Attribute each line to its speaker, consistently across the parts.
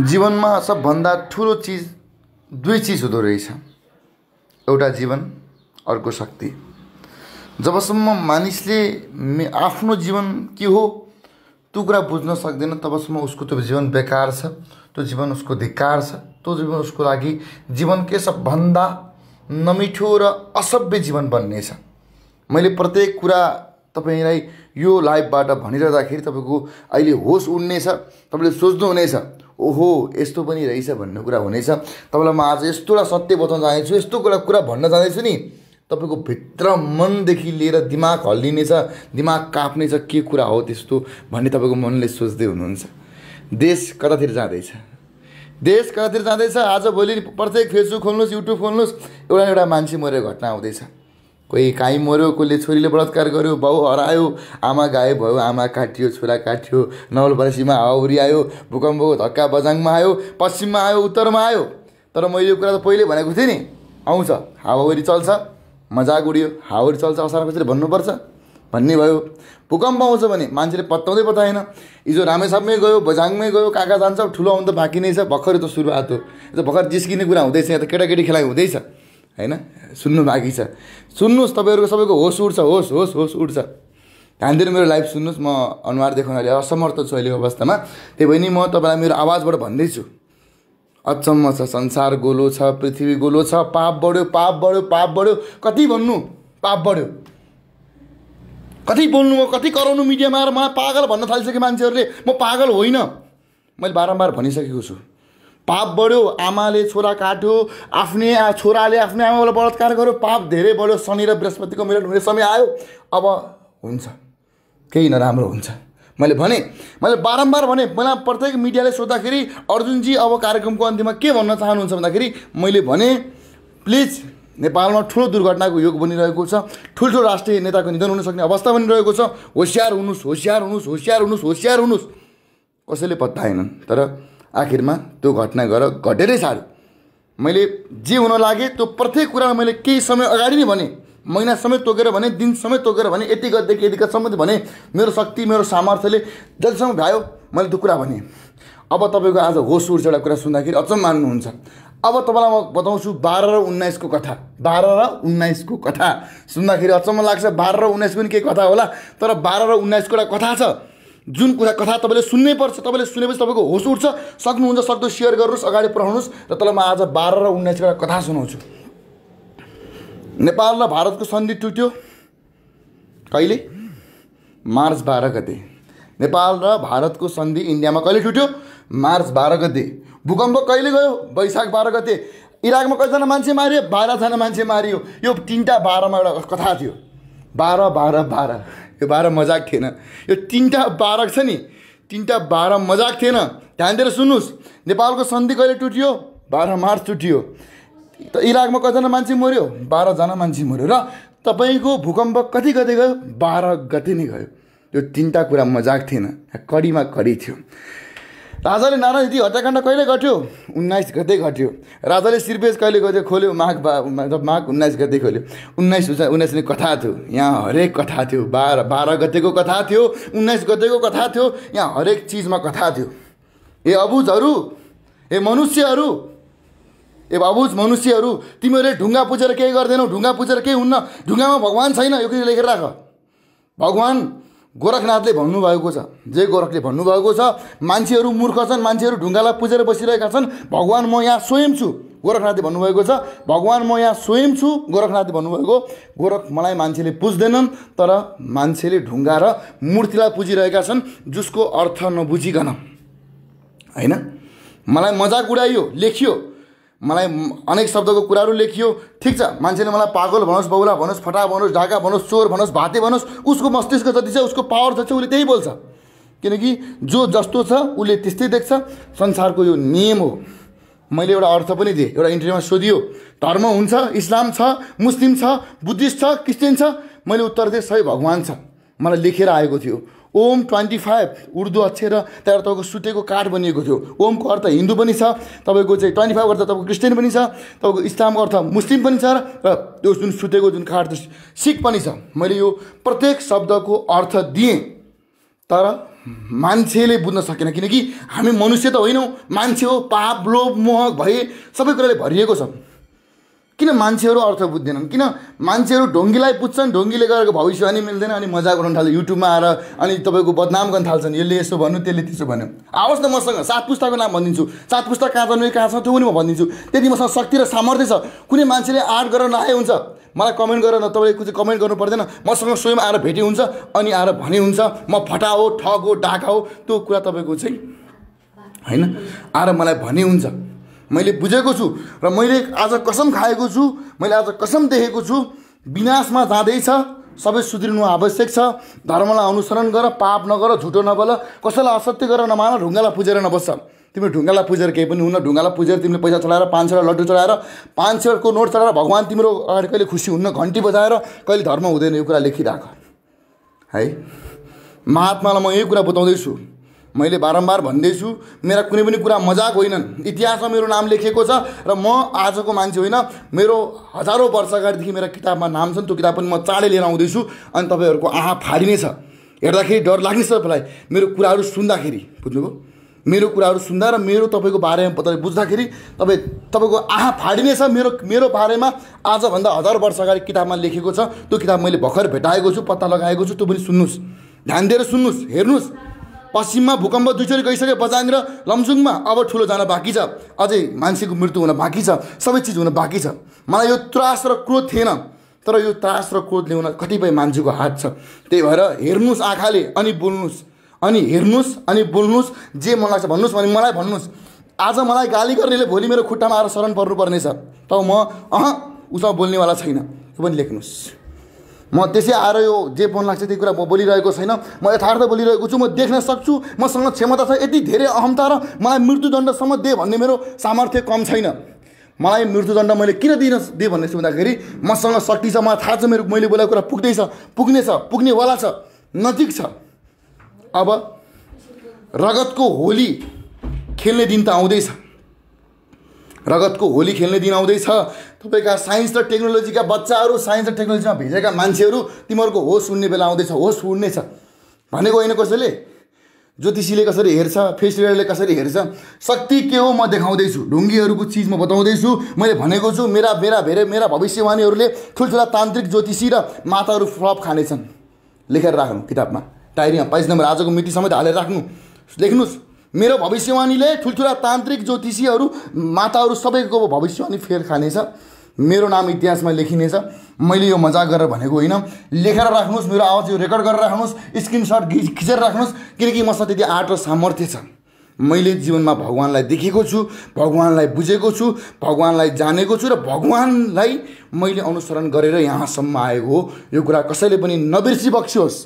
Speaker 1: जीवनमा सबभन्दा ठुलो चिज दुई चिज हुँदो रहेछ। एउटा जीवन अर्को शक्ति। जबसम्म मानिसले आफ्नो जीवन के हो त्यो कुरा बुझ्न सक्दैन तबसम्म उसको त्यो जीवन बेकार छ त्यो जीवन उसको धिक्कार छ त्यो जीवन उसको लागि जीवन के सबभन्दा नमिठो र असभ्य जीवन बन्नेछ मैले प्रत्येक कुरा तपाईँलाई यो लाइभबाट भनिरहँदाखेरि तपाईँको अहिले होस उड्नेछ तपाईँले सोच्नुहुनेछ। ओहो यस्तो पनि रहेछ भन्ने कुरा हुनेछ। तपाईँलाई म आज यस्तो एउटा सत्य बताउन चाहन्छु यस्तो कुरा कुरा भन्न जाँदैछु नि। तपाईँको भित्र मनदेखि लिएर दिमाग हल्लिनेछ दिमाग काप्नेछ के कुरा हो त्यस्तो भन्ने तपाईँको मनले सोच्दै हुनुहुन्छ। देश कतातिर जाँदैछ? देश कतातिर जाँदैछ? आज भोलि प्रत्येक फेसबुक खोल्नुहोस् युट्युब खोल्नुहोस् एउटा एउटा मान्छे मरेको घटना आउँदैछ कोही काहीँ मऱ्यो कसले छोरीले बलात्कार गर्यो बाउ हरायो आमा गायब भयो आमा काटियो छोरा काटियो नवलपरासीमा हावाहुरी आयो भूकम्पको धक्का बजाङमा आयो पश्चिममा आयो उत्तरमा आयो। तर मैले यो कुरा त पहिले भनेको थिएँ नि। आउँछ हावाहुरी चल्छ मजाक उड्यो हावाहुरी चल्छ असार कसरी भन्नुपर्छ? भन्ने भयो। भूकम्प आउँछ भने मान्छेले पत्ताउँदै पत्ताएन हिजो रामेछापमै गयो बझाङमै गयो कहाँ जान्छ ठुलो आउनु त बाँकी नै छ भर्खरै त सुरुवात हो। यो त भर्खर जिस्किने कुरा हुँदैछ यहाँ त केटाकेटी खेलाइ हुँदैछ। होइन? सुन्नु बाँकी छ। सुन्नुहोस् तपाईँहरूको सबैको होस उठ्छ होस् होस् होस उठ्छ। ध्यान दिएर मेरो लाइभ सुन्नुहोस्। म अनुहार देखाउन अहिले असमर्थ छु अहिलेको अवस्थामा। त्यही भएर नि म तपाईँलाई मेरो आवाजबाट भन्दैछु। अचम्म छ संसार गोलो छ पृथ्वी गोलो छ पाप बढ्यो पाप बढ्यो पाप बढ्यो। कति भन्नु? पाप बढ्यो। कति बोल्नु हो कति कराउनु मिडियामा? आएर मलाई पागल भन्न थालिसक्यो मान्छेहरूले। म पागल होइन। मैले बारम्बार भनिसकेको छु। पाप बढ्यो आमाले छोरा काट्यो आफ्नै छोराले आफ्नै आमालाई बलात्कार गर्यो पाप धेरै बढ्यो शनि र बृहस्पतिको मिलन हुने समय आयो। अब हुन्छ। केही नराम्रो हुन्छ। मैले भने मैले बारम्बार भने मलाई प्रत्येक मिडियाले सोद्धाखेरि अर्जुनजी अब कार्यक्रमको अन्त्यमा के भन्न चाहनुहुन्छ? भन्दाखेरि मैले भने प्लिज नेपालमा ठुलो दुर्घटनाको योग बनिरहेको छ। ठुल्ठुलो राष्ट्रिय नेताको निधन हुन सक्ने अवस्था बनिरहेको छ। होसियार हुनुहोस् होसियार हुनुहोस् होसियार हुनुहोस् होसियार हुनुहोस्। कसैले पत्ताएनन् तर आखिरमा त्यो घटना गएर घटेरै साह्रो। मैले जे हुन लागेँ त्यो प्रत्येक कुरा मैले केही समय अगाडि नै भने महिना समय तोकेर भने दिन समय तोकेर भने यति गतेदेखि यति गतसम्म भने मेरो शक्ति मेरो सामर्थ्यले जतिसम्म भ्यायो मैले त्यो कुरा भने। अब तपाईँको आज होस उर्छ एउटा कुरा सुन्दाखेरि अचम्म मान्नुहुन्छ। अब तपाईँलाई म बताउँछु बाह्र र उन्नाइसको कथा। बाह्र र उन्नाइसको कथा। सुन्दाखेरि अचम्म लाग्छ बाह्र र उन्नाइसको पनि केही कथा होला तर बाह्र र उन्नाइसको एउटा कथा छ। जुन कुरा कथा तपाईँले सुन्नै पर्छ तपाईँले सुनेपछि तपाईँको होस उठ्छ। सक्नुहुन्छ सक्दो सेयर गर्नुहोस् अगाडि पढाउनुहोस् र तपाईँलाई म आज बाह्र र उन्नाइसको एउटा कथा सुनाउँछु। नेपाल र भारतको सन्धि टुट्यो। कहिले? मार्च बाह्र गते। नेपाल र भारतको सन्धि इन्डियामा कहिले टुट्यो? मार्च बाह्र गते। भूकम्प कहिले गयो? वैशाख बाह्र गते। इराकमा कतिजना मान्छे मारियो? बाह्रजना मान्छे मारियो। यो तिनवटा बाह्रमा एउटा कथा थियो। बाह्र बाह्र बाह्र। यो बाह्र मजाक थिएन। यो तिनवटा बाह्र छ नि तिनवटा बाह्र मजाक थिएन। ध्यान दिएर सुन्नुहोस् नेपालको सन्धि कहिले टुट्यो? बाह्र मार्च टुट्यो। त इराकमा कतिजना मान्छे मऱ्यो बाह्रजना मान्छे मऱ्यो र तपाईँको भूकम्प कति गते गयो? बाह्र गते नै गयो। यो तिनवटा कुरा मजाक थिएन। कडीमा कडी थियो। राजाले नारायण यदि हत्याकाण्ड कहिले घट्यो उन्नाइस गते घट्यो राजाले सिरपेज कहिले गयो खोल्यो माघ बा माघ उन्नाइस गते खोल्यो। उन्नाइस उन्नाइस कथा थियो। यहाँ हरेक कथा थियो। बाह्र बाह्र गतेको कथा थियो। उन्नाइस गतेको कथा थियो। यहाँ हरेक चिजमा कथा थियो। ए अबुजहरू ए मनुष्यहरू ए अबुज मनुष्यहरू तिमीहरूले ढुङ्गा पुजेर केही गर्दैनौ। ढुङ्गा पुजेर केही हुन्न। ढुङ्गामा भगवान् छैन यो कुरा लेखेर राख। भगवान् गोरखनाथले भन्नुभएको छ। जे गोरखले भन्नुभएको छ मान्छेहरू मूर्ख छन् मान्छेहरू ढुङ्गालाई पुजेर बसिरहेका छन् भगवान् म यहाँ स्वयं छु। गोरखनाथले भन्नुभएको छ भगवान् म यहाँ स्वयं छु गोरखनाथले भन्नुभएको गोरख मलाई मान्छेले पुज्दैनन् तर मान्छेले ढुङ्गा र मूर्तिलाई पुजिरहेका छन् जसको अर्थ नबुझिकन। होइन? मलाई मजाक उडाइयो लेखियो मलाई अनेक शब्दको कुराहरू लेखियो। ठिक छ मान्छेले मलाई पागल भनोस् बौला भनोस् फटा भनोस् ढाका भनोस् चोर भनोस् भाते भनोस् उसको मस्तिष्क जति छ उसको पावर जति छ उसले त्यही बोल्छ। किनकि जो जस्तो छ उसले त्यस्तै देख्छ। संसारको यो नियम हो। मैले एउटा अर्थ पनि दिएँ एउटा इन्टरभ्यूमा सोधियो। धर्म हुन्छ इस्लाम छ मुस्लिम छ बुद्धिस्ट छ क्रिस्चियन छ। मैले उत्तर दिएँ सबै भगवान् छ। मलाई लेखेर आएको थियो। ओम ट्वेन्टी फाइभ उर्दू अक्षर त्यहाँबाट तपाईँको सुतेको काठ बनिएको थियो। ओमको अर्थ हिन्दू पनि छ तपाईँको चाहिँ ट्वेन्टी फाइभ अर्थ तपाईँको क्रिस्चियन पनि छ तपाईँको इस्लामको अर्थ मुस्लिम पनि छ र त्यो जुन सुतेको जुन काठ सिख पनि छ। मैले यो प्रत्येक शब्दको अर्थ दिएँ तर मान्छेले बुझ्न सकेन। किनकि हामी मनुष्य त होइनौँ मान्छे हो पाप लोभ मोह भए सबै कुराले भरिएको छ। किन मान्छेहरू अर्थ बुझ्दैनन्? किन मान्छेहरू ढोङ्गीलाई बुझ्छन् ढोङ्गीले गरेको भविष्यवाणी मिल्दैन अनि मजाक उठाउनु थाल्छ युट्युबमा आएर अनि तपाईँको बदनाम गर्न थाल्छन्। यसले यसो भन्नु त्यसले त्यसो भन्यो। आओस् न मसँग सात पुस्ताको नाम भनिदिन्छु। सात पुस्ता कहाँ जन्मेको कहाँ छ त्यो पनि म भनिदिन्छु। त्यति मसँग शक्ति र सामर्थ्य छ। कुनै मान्छेले आर्ट गरेर नआए हुन्छ। मलाई कमेन्ट गरेर तपाईँले कुछ कमेन्ट गर्नु पर्दैन। मसँग स्वयं आएर भेटे हुन्छ अनि आएर भने हुन्छ। म फटा हो ठग हो डाका हो त्यो कुरा तपाईँको चाहिँ होइन? आएर मलाई भने हुन्छ। मैले बुझेको छु र मैले आज कसम खाएको छु मैले आज कसम देखेको छु विनाशमा जाँदैछ सबै सुध्रिनु आवश्यक छ। धर्मलाई अनुसरण गर पाप नगर झुटो नबोल कसैलाई असत्य गरेर नमान ढुङ्गालाई पुजेर नबस्छ तिम्रो ढुङ्गालाई पुजेर केही पनि हुन ढुङ्गालाई पुजेर तिमीले पैसा चलाएर पाँच सयवटा लड्डु चलाएर पाँच सयको नोट चलाएर भगवान् तिम्रो अगाडि कहिले खुसी हुन्न घन्टी बजाएर कहिले धर्म हुँदैन यो कुरा लेखिराख। है? महात्मालाई म यही कुरा बताउँदैछु। मैले बारम्बार भन्दैछु मेरा कुनै पनि कुरा मजाक होइनन्। इतिहासमा मेरो नाम लेखिएको छ र म आजको मान्छे होइन मेरो हजारौँ वर्ष अगाडिदेखि मेरो किताबमा नाम छन् त्यो किताब पनि म चाँडै लिएर आउँदैछु अनि तपाईँहरूको आँखा फाडिने छ। हेर्दाखेरि डर लाग्ने छ तपाईँलाई मेरो कुराहरू सुन्दाखेरि बुझ्नुभयो? मेरो कुराहरू सुन्दा र मेरो तपाईँको बारेमा तपाईँ बुझ्दाखेरि तपाईँ तपाईँको फाडिने छ मेरो मेरो बारेमा आजभन्दा हजार वर्ष अगाडि किताबमा लेखेको छ। त्यो किताब मैले भर्खर भेटाएको छु पत्ता लगाएको छु त्यो पनि सुन्नुहोस्। ध्यान दिएर सुन्नुहोस् हेर्नुहोस्। पश्चिममा भूकम्प दुईचोटि गइसक्यो बजाङ र लमजुङमा। अब ठुलो जान बाँकी छ। अझै मान्छेको मृत्यु हुन बाँकी छ। सबै चिज हुन बाँकी छ। मलाई यो त्रास र क्रोध थिएन। तर यो त्रास र क्रोध ल्याउन कतिपय मान्छेको हात छ। त्यही भएर हेर्नुहोस् आँखाले अनि बोल्नुहोस्। अनि हेर्नुहोस् अनि बोल्नुहोस्। जे मन लाग्छ भन्नुहोस् भने मलाई भन्नुहोस्। आज मलाई गाली गर्नेले भोलि मेरो खुट्टामा आएर शरण पर्नुपर्नेछ। त म अह उसँग बोल्नेवाला छैन। त्यो पनि लेख्नुहोस्। म त्यसै आएर यो जे मन लाग्छ त्यो कुरा म बोलिरहेको छैन। म यथार्थ बोलिरहेको छु म देख्न सक्छु मसँग क्षमता छ यति धेरै अहमता र मलाई मृत्युदण्डसम्म दे भन्ने मेरो सामर्थ्य कम छैन। मलाई मृत्युदण्ड मैले किन दिन दिएँ भन्ने सुन्दाखेरि मसँग शक्ति छ मलाई थाहा छ मेरो मैले बोलेको कुरा पुग्दैछ पुग्नेछ पुग्नेवाला छ नजिक छ। अब रगतको होली खेल्ने दिन त आउँदैछ। रगतको होली खेल्ने दिन आउँदैछ। तपाईँका साइन्स र टेक्नोलोजीका बच्चाहरू साइन्स र टेक्नोलोजीमा भेजेका मान्छेहरू तिमीहरूको होस उड्ने बेला आउँदैछ। होस उड्नेछ भनेको होइन कसैले? ज्योतिषीले कसरी हेर्छ फेसिलिटीले कसरी हेर्छ? शक्ति के हो म देखाउँदैछु। ढुङ्गीहरूको चिज म बताउँदैछु। मैले भनेको छु मेरा मेरा धेरै मेरा भविष्यवाणीहरूले ठुल्ठुला तान्त्रिक ज्योतिषी र माताहरू फ्लप खानेछन्। लेखेर राख्नु किताबमा। डायरीमा पाइस नम्बर आजको मिति समेत हालेर राख्नु। लेख्नुहोस्। मेरो भविष्यवाणीले ठुल्ठुला तान्त्रिक ज्योतिषीहरू माताहरू सबैको भविष्यवाणी फेर खानेछ। मेरो नाम इतिहासमा लेखिनेछ। मैले यो मजाक गरेर भनेको होइन। लेखेर राख्नुहोस् मेरो आवाज यो रेकर्ड गरेर राख्नुहोस् स्क्रिनसट खिचेर राख्नुहोस् किनकि मसँग त्यति आँट र सामर्थ्य छ। मैले जीवनमा भगवान्लाई देखेको छु भगवान्लाई बुझेको छु भगवान्लाई जानेको छु र भगवान्लाई मैले अनुसरण गरेर यहाँसम्म आएको हो। यो कुरा कसैले पनि नबिर्सी बक्सियोस्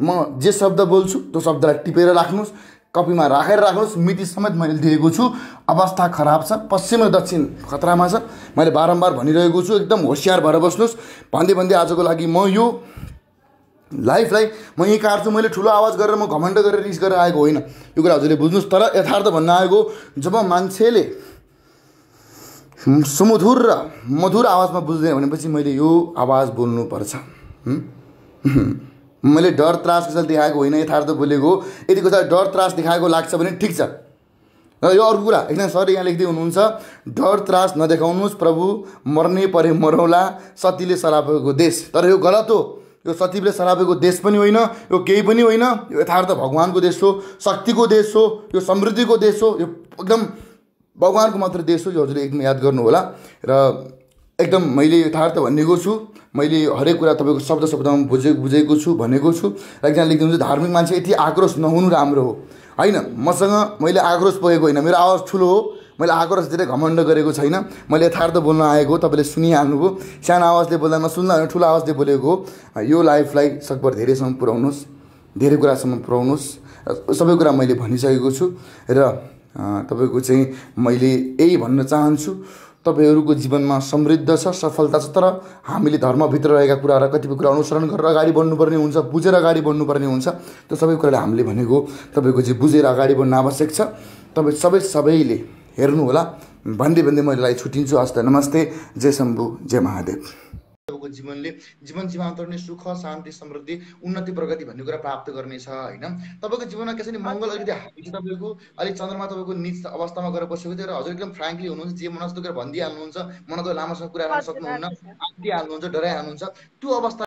Speaker 1: म जे शब्द बोल्छु त्यो शब्दलाई टिपेर राख्नुहोस्। कपीमा राखेर राख्नुहोस्। मिति समेत मैले दिएको छु। अवस्था खराब छ। पश्चिम र दक्षिण खतरामा छ। मैले बारम्बार भनिरहेको छु। एकदम होसियार भएर बस्नुहोस्। भन्दै भन्दै आजको लागि म यो लाइफलाई म यहीँ काट्छु। मैले ठुलो आवाज गरेर म घमण्ड गरेर रिस गरेर आएको होइन। यो कुरा हजुरले बुझ्नुहोस्। तर यथार्थ भन्न आएको जब मान्छेले सुमधुर र मधुर आवाजमा बुझ्दैन भनेपछि मैले यो आवाज बोल्नुपर्छ। मैले डर त्रास कसैले देखाएको होइन यथार्थ बोलेको। यदि कसैलाई डर त्रास देखाएको लाग्छ भने ठिक छ। र यो अर्को कुरा एकजना सर यहाँ लेख्दै हुनुहुन्छ डर त्रास नदेखाउनुहोस् प्रभु मर्ने परे मरौला सतीले सरापेको देश। तर यो गलत हो। यो सतीले सरापेको देश पनि होइन यो केही पनि होइन यो यथार्थ भगवान्को देश हो शक्तिको देश हो यो समृद्धिको देश हो यो एकदम भगवान्को मात्र देश हो यो हजुरले एकदम याद गर्नुहोला। र एकदम मैले यथार्थ भनेको छु। मैले हरेक कुरा तपाईँको शब्द शब्दमा बुझे बुझेको छु भनेको छु। र एकजना लेखिदिनु धार्मिक मान्छे यति आक्रोश नहुनु राम्रो हो। होइन मसँग मैले आक्रोश पुगेको होइन। मेरो आवाज ठुलो हो। मैले आक्रोश धेरै घमण्ड गरेको छैन। मैले यथार्थ बोल्न आएको तपाईँले सुनिहाल्नुभयो। सानो आवाजले बोल्दा नसुन्दा होइन ठुलो आवाजले बोलेको यो लाइफलाई सकभर धेरैसम्म पुऱ्याउनुहोस् धेरै कुरासम्म पुऱ्याउनुहोस् सबै कुरा मैले भनिसकेको छु। र तपाईँको चाहिँ मैले यही भन्न चाहन्छु। तपाईँहरूको जीवनमा समृद्ध छ सफलता छ तर हामीले धर्मभित्र रहेका कुराहरू कतिपय कुरा अनुसरण गरेर अगाडि बढ्नुपर्ने हुन्छ बुझेर अगाडि बढ्नुपर्ने हुन्छ। त्यो सबै कुराले हामीले भनेको तपाईँको चाहिँ बुझेर अगाडि बढ्न आवश्यक छ। तपाईँ सबै सबैले हेर्नुहोला। भन्दै भन्दै मैले छुट्टिन्छु हस्त नमस्ते। जय शम्भु। जय महादेव। तपाईँको जीवनले जीवन जीवान्तर नै सुख शान्ति समृद्धि उन्नति प्रगति भन्ने कुरा प्राप्त गर्नेछ होइन? तपाईँको जीवनमा के छ भने मङ्गल अलिकति छ तपाईँको अलिक चन्द्रमा तपाईँको निच अवस्थामा गएर बसेको थियो र हजुर एकदम फ्रेङ्कली हुनुहुन्छ जे मन कुरा भनिदिइहाल्नुहुन्छ त लामोसँग कुरा गर्न सक्नुहुन्न डराइहाल्नुहुन्छ त्यो अवस्था